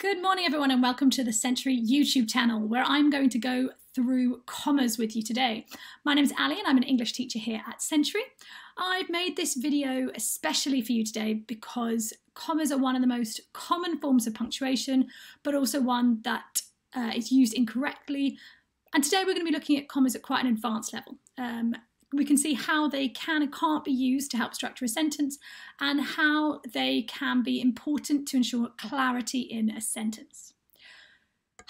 Good morning, everyone, and welcome to the Century YouTube channel, where I'm going to go through commas with you today. My name is Ali, and I'm an English teacher here at Century. I've made this video especially for you today because commas are one of the most common forms of punctuation, but also one that uh, is used incorrectly. And today we're going to be looking at commas at quite an advanced level. Um, we can see how they can and can't be used to help structure a sentence and how they can be important to ensure clarity in a sentence.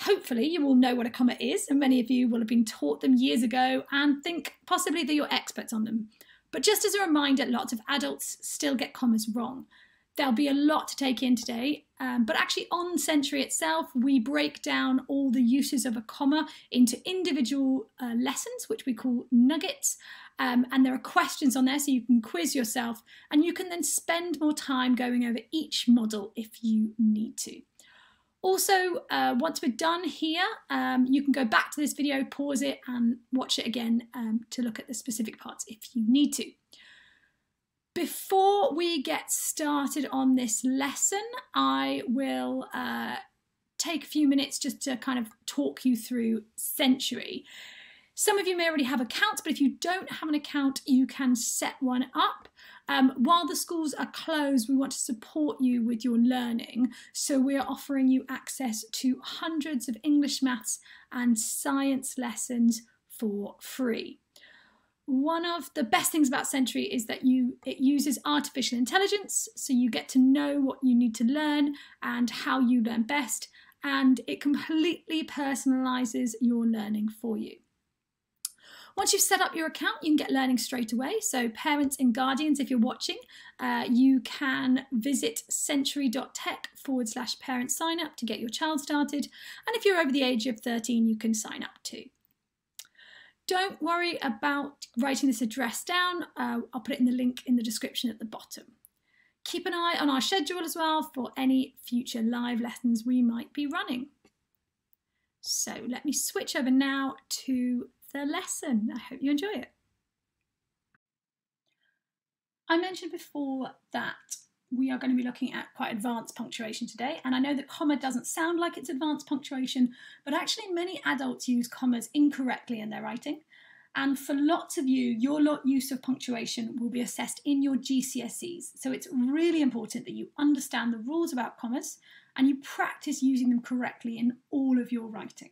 Hopefully, you all know what a comma is, and many of you will have been taught them years ago and think possibly that you're experts on them. But just as a reminder, lots of adults still get commas wrong. There'll be a lot to take in today, um, but actually, on Century itself, we break down all the uses of a comma into individual uh, lessons, which we call nuggets. Um, and there are questions on there so you can quiz yourself, and you can then spend more time going over each model if you need to. Also, uh, once we're done here, um, you can go back to this video, pause it, and watch it again um, to look at the specific parts if you need to. Before we get started on this lesson, I will uh, take a few minutes just to kind of talk you through Century. Some of you may already have accounts, but if you don't have an account, you can set one up. Um, while the schools are closed, we want to support you with your learning. So we are offering you access to hundreds of English, maths, and science lessons for free one of the best things about Century is that you it uses artificial intelligence, so you get to know what you need to learn and how you learn best, and it completely personalizes your learning for you. Once you've set up your account, you can get learning straight away. So, parents and guardians, if you're watching, uh, you can visit century.tech forward slash parent sign up to get your child started. And if you're over the age of 13, you can sign up too. Don't worry about writing this address down. Uh, I'll put it in the link in the description at the bottom. Keep an eye on our schedule as well for any future live lessons we might be running. So let me switch over now to the lesson. I hope you enjoy it. I mentioned before that we are going to be looking at quite advanced punctuation today. And I know that comma doesn't sound like it's advanced punctuation, but actually, many adults use commas incorrectly in their writing. And for lots of you, your lot use of punctuation will be assessed in your GCSEs. So it's really important that you understand the rules about commas and you practice using them correctly in all of your writing.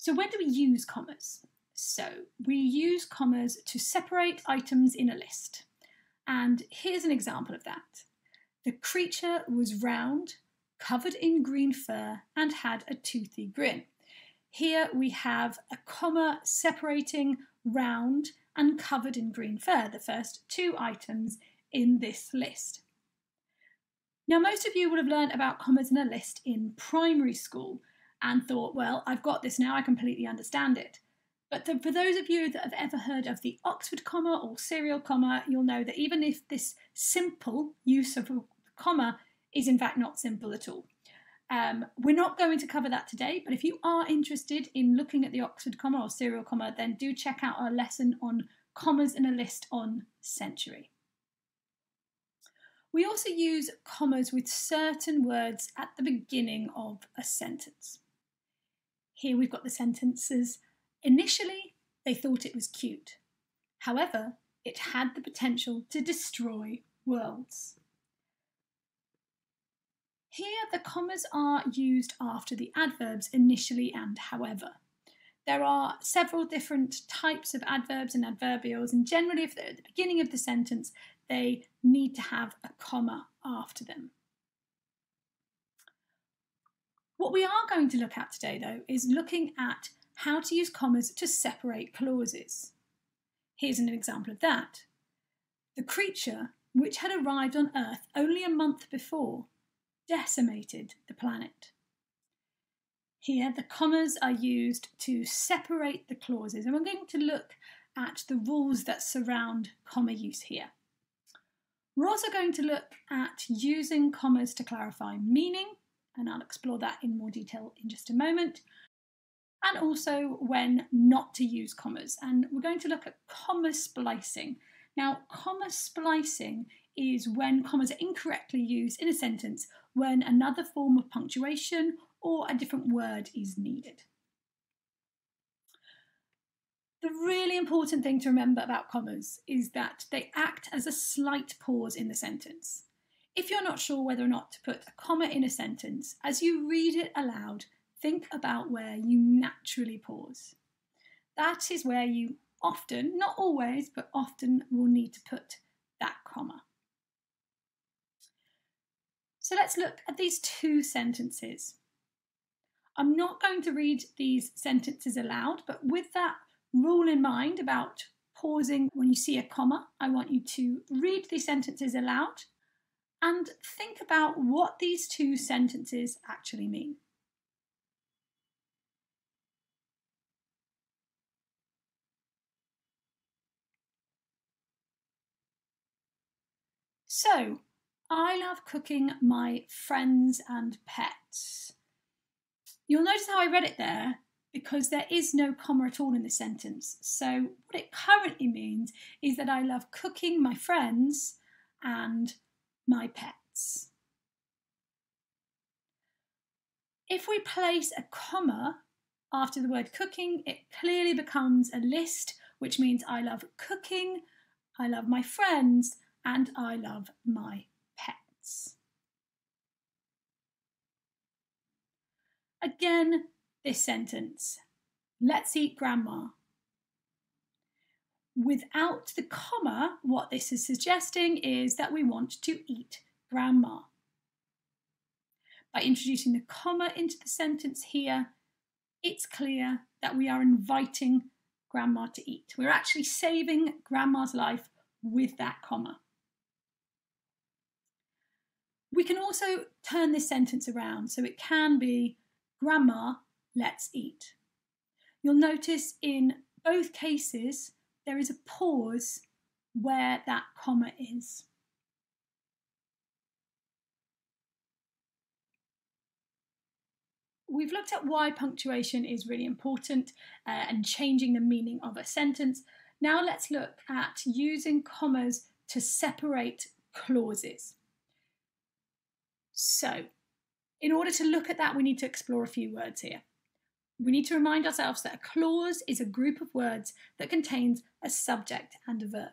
So, when do we use commas? So, we use commas to separate items in a list. And here's an example of that. The creature was round, covered in green fur, and had a toothy grin. Here we have a comma separating round and covered in green fur, the first two items in this list. Now, most of you will have learned about commas in a list in primary school and thought, well, I've got this now, I completely understand it. But the, for those of you that have ever heard of the Oxford comma or serial comma, you'll know that even if this simple use of a comma is in fact not simple at all. Um, we're not going to cover that today, but if you are interested in looking at the Oxford comma or serial comma, then do check out our lesson on commas in a list on Century. We also use commas with certain words at the beginning of a sentence. Here we've got the sentences Initially, they thought it was cute. However, it had the potential to destroy worlds. Here, the commas are used after the adverbs initially and however. There are several different types of adverbs and adverbials, and generally, if they're at the beginning of the sentence, they need to have a comma after them. What we are going to look at today, though, is looking at how to use commas to separate clauses. Here's an example of that. The creature, which had arrived on Earth only a month before, decimated the planet. Here, the commas are used to separate the clauses, and we're going to look at the rules that surround comma use here. We're also going to look at using commas to clarify meaning, and I'll explore that in more detail in just a moment and also when not to use commas. And we're going to look at comma splicing. Now, comma splicing is when commas are incorrectly used in a sentence when another form of punctuation or a different word is needed. The really important thing to remember about commas is that they act as a slight pause in the sentence. If you're not sure whether or not to put a comma in a sentence, as you read it aloud, think about where you naturally pause. That is where you often, not always, but often will need to put that comma. So let's look at these two sentences. I'm not going to read these sentences aloud, but with that rule in mind about pausing when you see a comma, I want you to read these sentences aloud and think about what these two sentences actually mean. So, I love cooking my friends and pets. You'll notice how I read it there because there is no comma at all in the sentence. So, what it currently means is that I love cooking my friends and my pets. If we place a comma after the word cooking, it clearly becomes a list, which means I love cooking, I love my friends, and I love my pets. Again, this sentence let's eat grandma. Without the comma, what this is suggesting is that we want to eat grandma. By introducing the comma into the sentence here, it's clear that we are inviting grandma to eat. We're actually saving grandma's life with that comma. We can also turn this sentence around so it can be Grandma, let's eat. You'll notice in both cases there is a pause where that comma is. We've looked at why punctuation is really important uh, and changing the meaning of a sentence. Now let's look at using commas to separate clauses. So, in order to look at that, we need to explore a few words here. We need to remind ourselves that a clause is a group of words that contains a subject and a verb.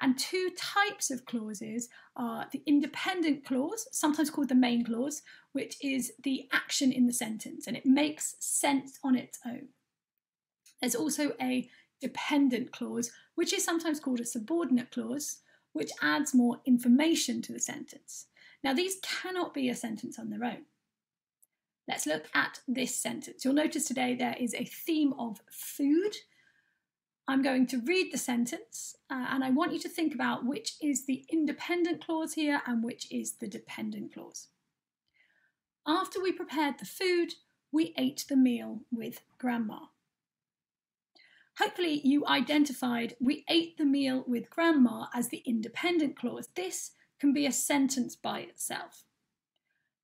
And two types of clauses are the independent clause, sometimes called the main clause, which is the action in the sentence and it makes sense on its own. There's also a dependent clause, which is sometimes called a subordinate clause, which adds more information to the sentence. Now, these cannot be a sentence on their own. Let's look at this sentence. You'll notice today there is a theme of food. I'm going to read the sentence uh, and I want you to think about which is the independent clause here and which is the dependent clause. After we prepared the food, we ate the meal with Grandma. Hopefully, you identified we ate the meal with Grandma as the independent clause. This can be a sentence by itself.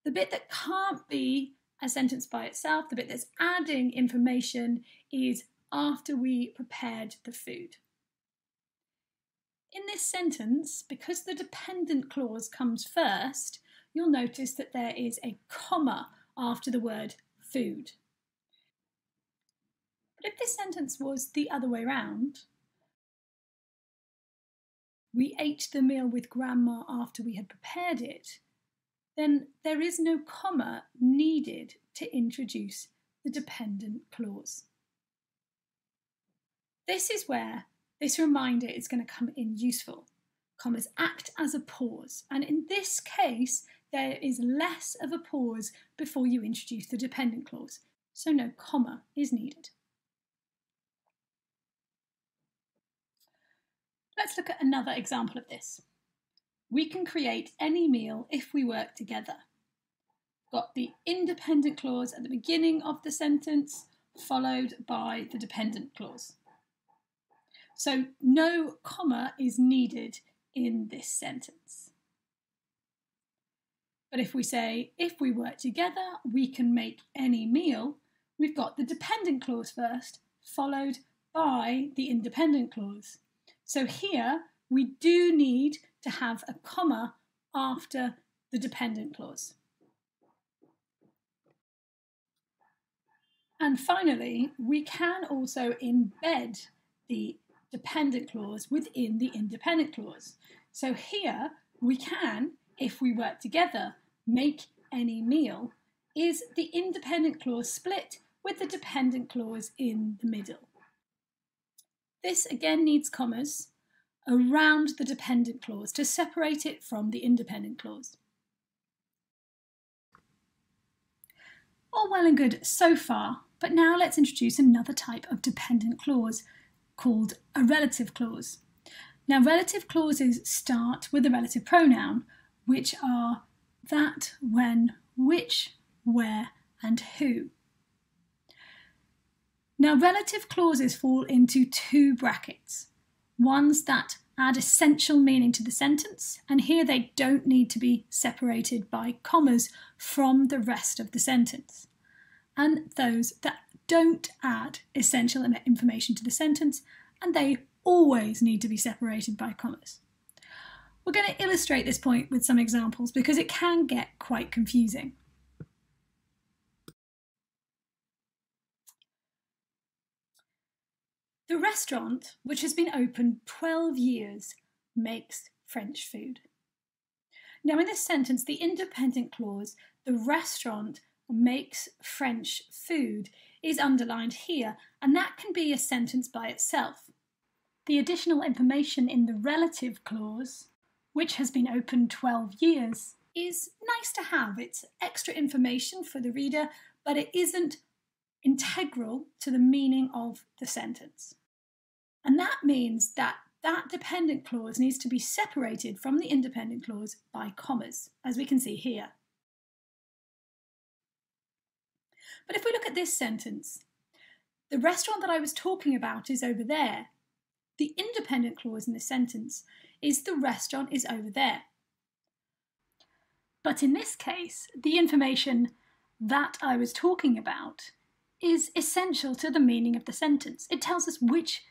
The bit that can't be a sentence by itself, the bit that's adding information, is after we prepared the food. In this sentence, because the dependent clause comes first, you'll notice that there is a comma after the word food. But if this sentence was the other way round, we ate the meal with Grandma after we had prepared it, then there is no comma needed to introduce the dependent clause. This is where this reminder is going to come in useful. Commas act as a pause, and in this case, there is less of a pause before you introduce the dependent clause, so no comma is needed. Let's look at another example of this. We can create any meal if we work together. Got the independent clause at the beginning of the sentence, followed by the dependent clause. So no comma is needed in this sentence. But if we say, if we work together, we can make any meal, we've got the dependent clause first, followed by the independent clause. So here we do need to have a comma after the dependent clause. And finally, we can also embed the dependent clause within the independent clause. So here we can, if we work together, make any meal is the independent clause split with the dependent clause in the middle. This again needs commas around the dependent clause to separate it from the independent clause. All well and good so far, but now let's introduce another type of dependent clause called a relative clause. Now, relative clauses start with a relative pronoun, which are that, when, which, where, and who. Now, relative clauses fall into two brackets ones that add essential meaning to the sentence, and here they don't need to be separated by commas from the rest of the sentence, and those that don't add essential information to the sentence, and they always need to be separated by commas. We're going to illustrate this point with some examples because it can get quite confusing. The restaurant, which has been open 12 years, makes French food. Now, in this sentence, the independent clause, the restaurant makes French food, is underlined here, and that can be a sentence by itself. The additional information in the relative clause, which has been open 12 years, is nice to have. It's extra information for the reader, but it isn't integral to the meaning of the sentence. And that means that that dependent clause needs to be separated from the independent clause by commas, as we can see here. But if we look at this sentence, the restaurant that I was talking about is over there. The independent clause in this sentence is the restaurant is over there. But in this case, the information that I was talking about is essential to the meaning of the sentence. It tells us which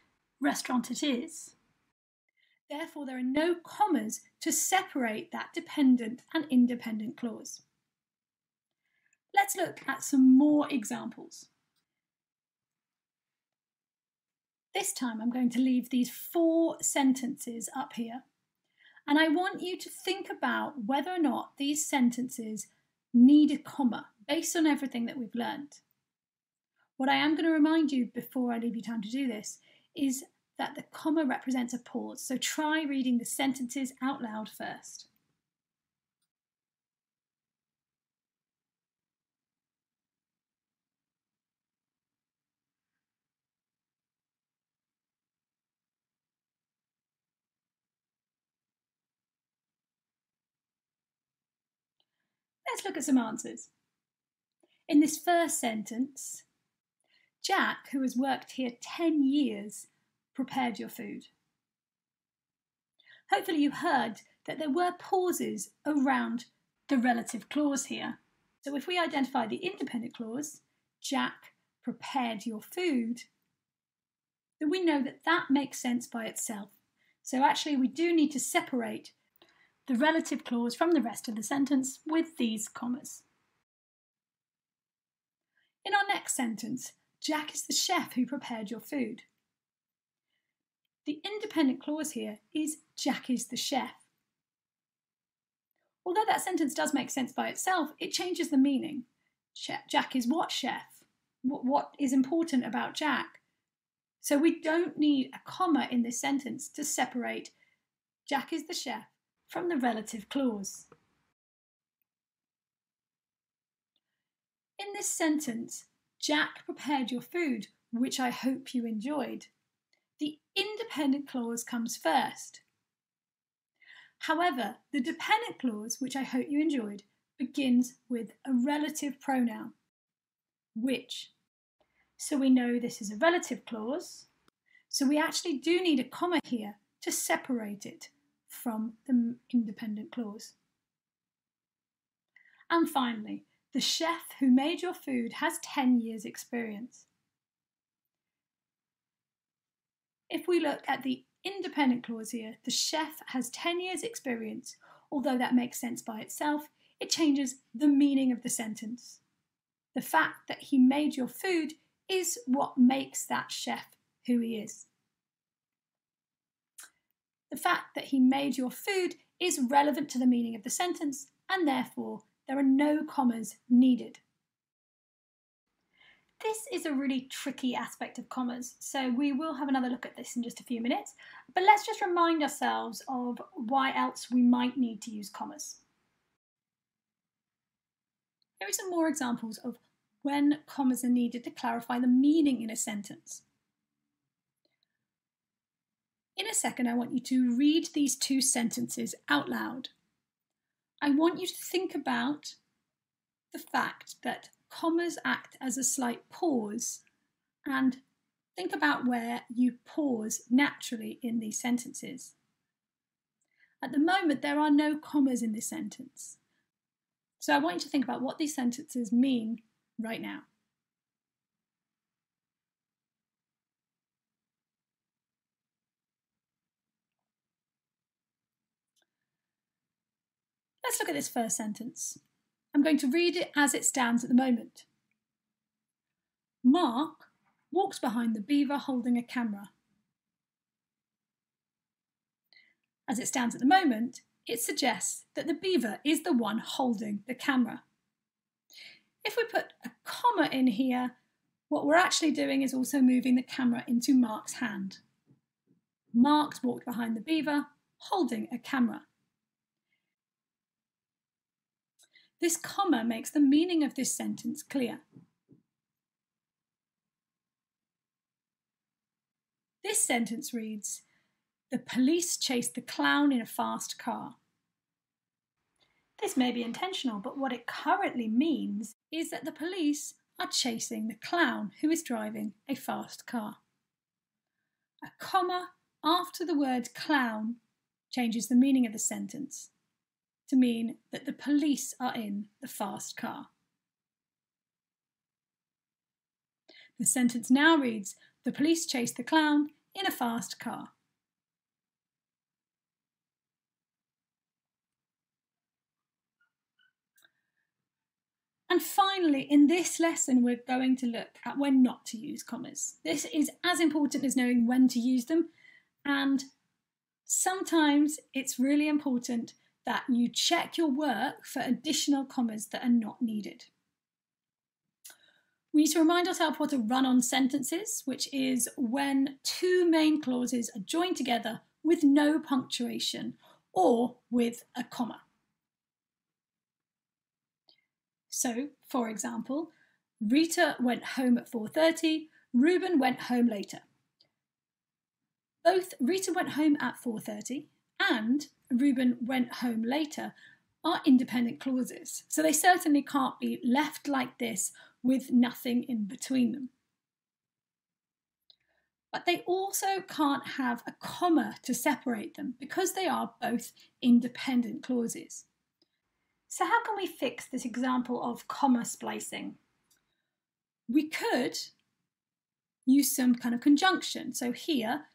restaurant it is. Therefore, there are no commas to separate that dependent and independent clause. Let's look at some more examples. This time I'm going to leave these four sentences up here and I want you to think about whether or not these sentences need a comma based on everything that we've learned. What I am going to remind you before I leave you time to do this is that the comma represents a pause, so try reading the sentences out loud first. Let's look at some answers. In this first sentence, Jack, who has worked here 10 years, prepared your food. Hopefully, you heard that there were pauses around the relative clause here. So, if we identify the independent clause, Jack prepared your food, then we know that that makes sense by itself. So, actually, we do need to separate the relative clause from the rest of the sentence with these commas. In our next sentence, Jack is the chef who prepared your food. The independent clause here is Jack is the chef. Although that sentence does make sense by itself, it changes the meaning. Jack is what chef? What is important about Jack? So we don't need a comma in this sentence to separate Jack is the chef from the relative clause. In this sentence, Jack prepared your food, which I hope you enjoyed independent clause comes first. However, the dependent clause, which I hope you enjoyed, begins with a relative pronoun, which. So we know this is a relative clause, so we actually do need a comma here to separate it from the independent clause. And finally, the chef who made your food has 10 years' experience. If we look at the independent clause here, the chef has 10 years' experience, although that makes sense by itself, it changes the meaning of the sentence. The fact that he made your food is what makes that chef who he is. The fact that he made your food is relevant to the meaning of the sentence, and therefore there are no commas needed. This is a really tricky aspect of commas, so we will have another look at this in just a few minutes. But let's just remind ourselves of why else we might need to use commas. Here are some more examples of when commas are needed to clarify the meaning in a sentence. In a second, I want you to read these two sentences out loud. I want you to think about the fact that commas act as a slight pause and think about where you pause naturally in these sentences. At the moment, there are no commas in this sentence. So I want you to think about what these sentences mean right now. Let's look at this first sentence. I'm going to read it as it stands at the moment. Mark walks behind the beaver holding a camera. As it stands at the moment, it suggests that the beaver is the one holding the camera. If we put a comma in here, what we're actually doing is also moving the camera into Mark's hand. Mark's walked behind the beaver, holding a camera. This comma makes the meaning of this sentence clear. This sentence reads, The police chased the clown in a fast car. This may be intentional, but what it currently means is that the police are chasing the clown who is driving a fast car. A comma after the word clown changes the meaning of the sentence to mean that the police are in the fast car. The sentence now reads The police chased the clown in a fast car. And finally, in this lesson, we're going to look at when not to use commas. This is as important as knowing when to use them, and sometimes it's really important that you check your work for additional commas that are not needed. We need to remind ourselves what a run on sentence is, which is when two main clauses are joined together with no punctuation or with a comma. So, for example, Rita went home at 4:30, Reuben went home later. Both Rita went home at 4:30 and Reuben went home later are independent clauses. So they certainly can't be left like this with nothing in between them. But they also can't have a comma to separate them because they are both independent clauses. So, how can we fix this example of comma splicing? We could use some kind of conjunction. So here,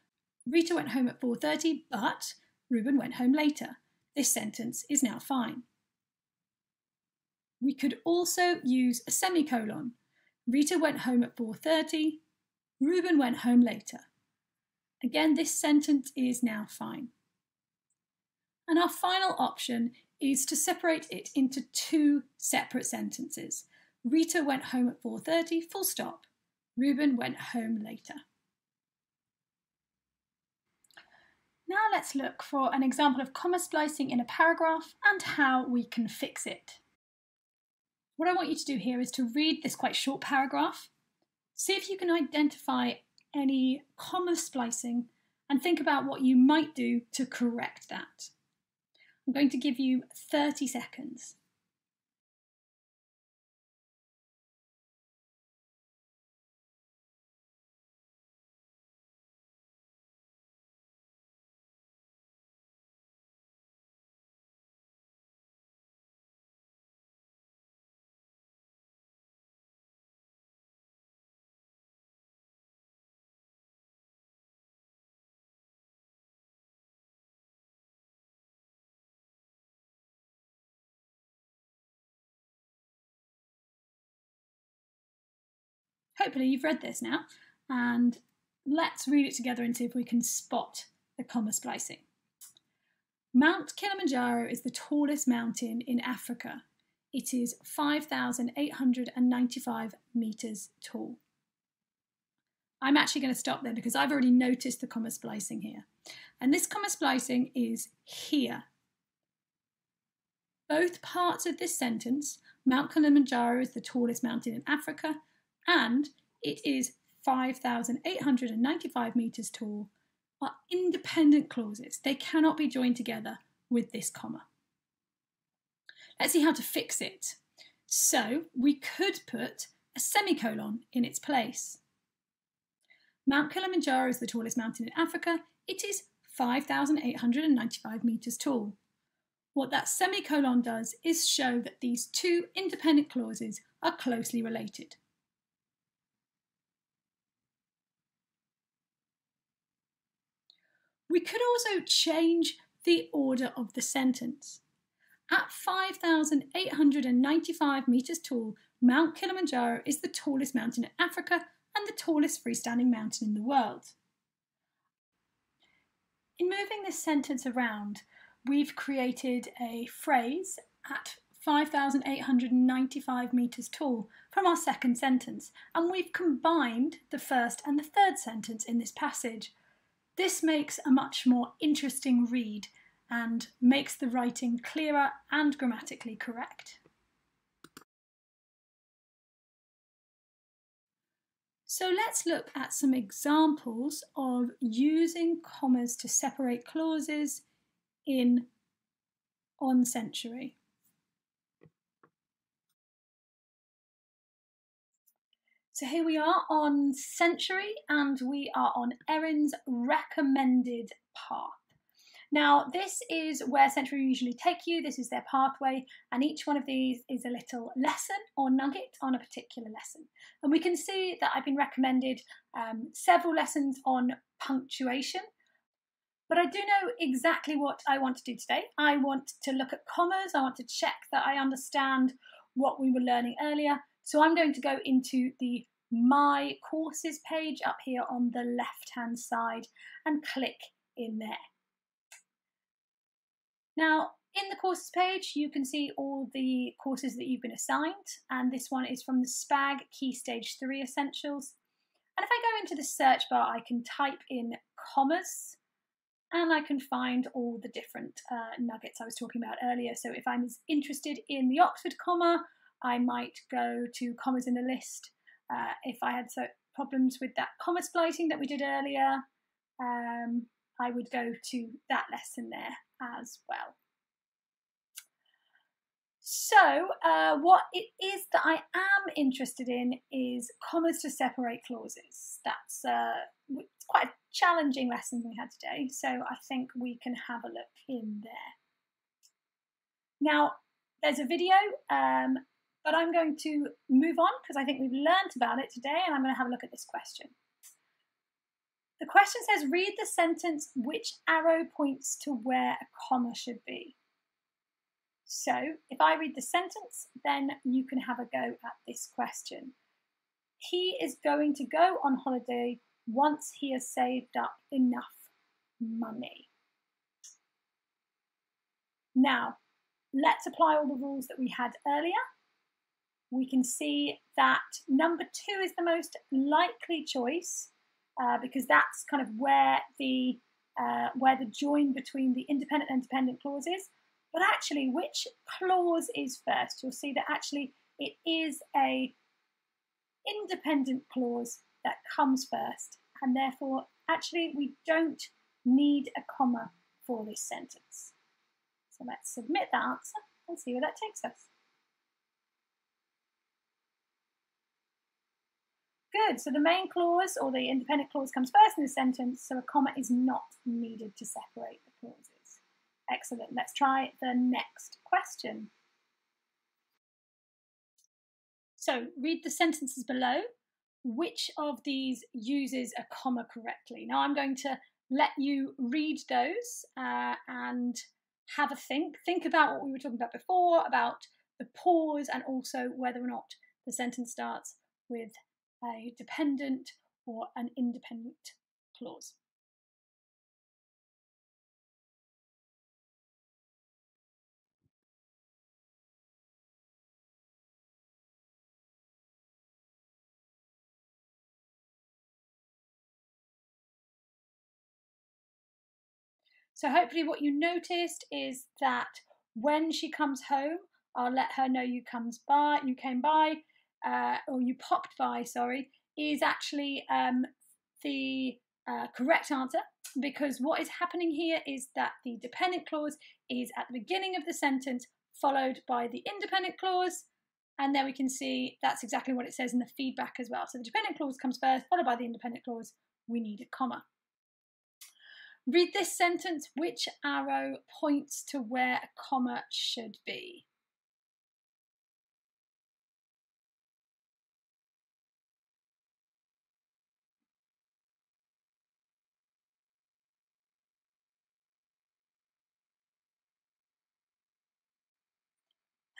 Rita went home at 4:30, but Reuben went home later. This sentence is now fine. We could also use a semicolon. Rita went home at 4.30. Reuben went home later. Again, this sentence is now fine. And our final option is to separate it into two separate sentences. Rita went home at 4.30, full stop. Reuben went home later. Now let's look for an example of comma splicing in a paragraph and how we can fix it. What I want you to do here is to read this quite short paragraph, see if you can identify any comma splicing and think about what you might do to correct that. I'm going to give you 30 seconds. Hopefully you've read this now, and let's read it together and see if we can spot the comma splicing. Mount Kilimanjaro is the tallest mountain in Africa. It is 5,895 metres tall. I'm actually going to stop there because I've already noticed the comma splicing here. And this comma splicing is here. Both parts of this sentence, Mount Kilimanjaro is the tallest mountain in Africa, and it is 5,895 metres tall, are independent clauses. They cannot be joined together with this comma. Let's see how to fix it. So we could put a semicolon in its place. Mount Kilimanjaro is the tallest mountain in Africa. It is 5,895 metres tall. What that semicolon does is show that these two independent clauses are closely related. We could also change the order of the sentence. At 5,895 metres tall, Mount Kilimanjaro is the tallest mountain in Africa and the tallest freestanding mountain in the world. In moving this sentence around, we've created a phrase at 5,895 metres tall from our second sentence, and we've combined the first and the third sentence in this passage. This makes a much more interesting read and makes the writing clearer and grammatically correct. So let's look at some examples of using commas to separate clauses in on century. So here we are on Century and we are on Erin's recommended path. Now, this is where Century usually take you. This is their pathway, and each one of these is a little lesson or nugget on a particular lesson. And we can see that I've been recommended um, several lessons on punctuation. But I do know exactly what I want to do today. I want to look at commas, I want to check that I understand what we were learning earlier. So I'm going to go into the My Courses page up here on the left hand side and click in there. Now, in the courses page, you can see all the courses that you've been assigned, and this one is from the SPAG Key Stage 3 Essentials. And if I go into the search bar, I can type in commas and I can find all the different uh, nuggets I was talking about earlier. So if I'm interested in the Oxford comma, I might go to commas in the list. Uh, if I had so problems with that comma splicing that we did earlier, um, I would go to that lesson there as well. So, uh, what it is that I am interested in is commas to separate clauses. That's uh, quite a challenging lesson we had today, so I think we can have a look in there. Now, there's a video um, but I'm going to move on because I think we've learnt about it today and I'm going to have a look at this question. The question says, read the sentence which arrow points to where a comma should be. So if I read the sentence, then you can have a go at this question. He is going to go on holiday once he has saved up enough money. Now, let's apply all the rules that we had earlier we can see that number two is the most likely choice uh, because that's kind of where the uh, where the join between the independent and dependent clause is. But actually, which clause is first? You'll see that actually it is a independent clause that comes first, and therefore actually we don't need a comma for this sentence. So let's submit that answer and see where that takes us. Good. So the main clause or the independent clause comes first in the sentence, so a comma is not needed to separate the clauses. Excellent. Let's try the next question. So read the sentences below. Which of these uses a comma correctly? Now I'm going to let you read those uh, and have a think. Think about what we were talking about before, about the pause and also whether or not the sentence starts with a dependent or an independent clause. So hopefully what you noticed is that when she comes home, I'll let her know you comes by, you came by, uh, or you popped by, sorry, is actually um, the uh, correct answer because what is happening here is that the dependent clause is at the beginning of the sentence followed by the independent clause and then we can see that's exactly what it says in the feedback as well. So the dependent clause comes first, followed by the independent clause. We need a comma. Read this sentence. Which arrow points to where a comma should be?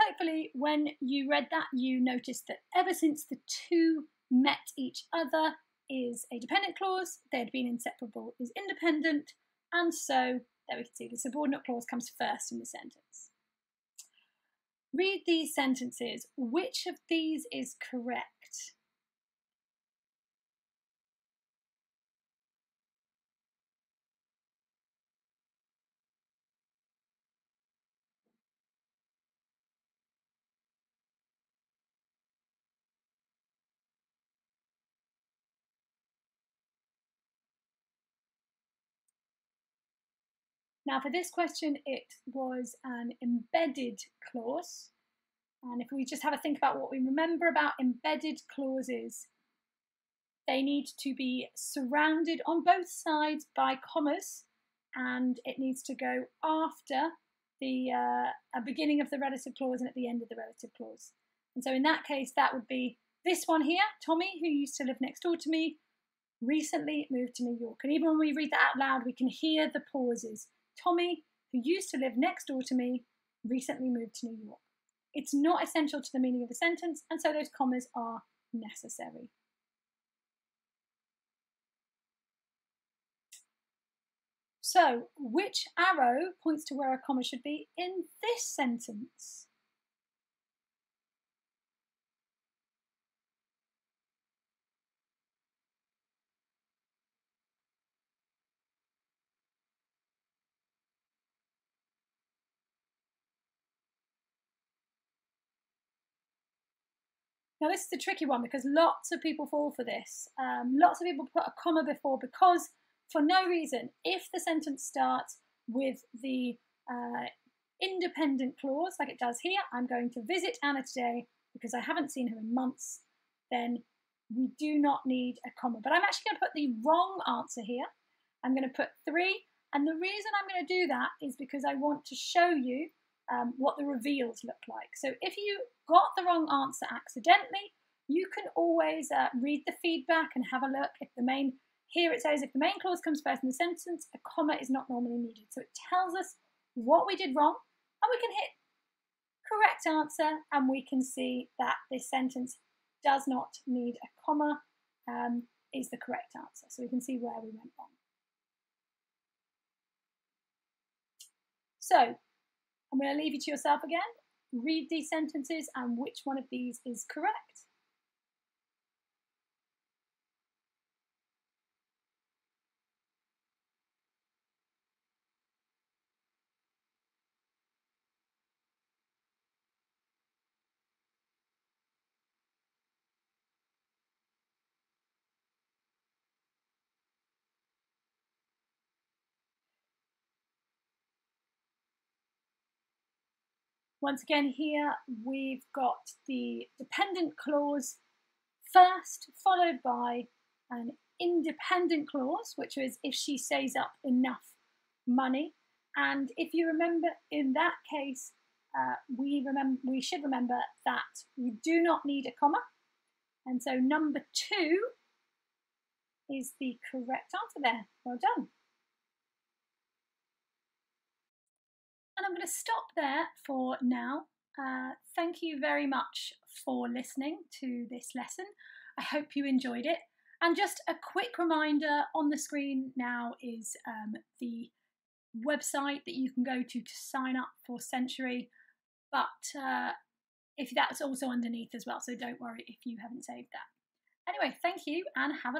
Hopefully, when you read that, you noticed that ever since the two met each other is a dependent clause, they had been inseparable is independent, and so there we can see the subordinate clause comes first in the sentence. Read these sentences. Which of these is correct? Now for this question, it was an embedded clause. And if we just have a think about what we remember about embedded clauses, they need to be surrounded on both sides by commas and it needs to go after the uh, beginning of the relative clause and at the end of the relative clause. And so in that case, that would be this one here, Tommy, who used to live next door to me, recently moved to New York. And even when we read that out loud, we can hear the pauses. Tommy, who used to live next door to me, recently moved to New York. It's not essential to the meaning of the sentence, and so those commas are necessary. So, which arrow points to where a comma should be in this sentence? Now, this is a tricky one because lots of people fall for this. Um, lots of people put a comma before because, for no reason, if the sentence starts with the uh, independent clause, like it does here, I'm going to visit Anna today because I haven't seen her in months, then we do not need a comma. But I'm actually going to put the wrong answer here. I'm going to put three. And the reason I'm going to do that is because I want to show you um, what the reveals look like. So if you got the wrong answer accidentally, you can always uh, read the feedback and have a look. If the main, here it says if the main clause comes first in the sentence, a comma is not normally needed. So it tells us what we did wrong and we can hit correct answer and we can see that this sentence does not need a comma um, is the correct answer. So we can see where we went wrong. So I'm going to leave you to yourself again. Read these sentences and which one of these is correct. Once again here we've got the dependent clause first, followed by an independent clause, which is if she saves up enough money. And if you remember in that case, uh, we remember we should remember that we do not need a comma. And so number two is the correct answer there. Well done. And I'm going to stop there for now. Uh, thank you very much for listening to this lesson. I hope you enjoyed it. And just a quick reminder on the screen now is um, the website that you can go to to sign up for Century. But uh, if that's also underneath as well, so don't worry if you haven't saved that. Anyway, thank you and have a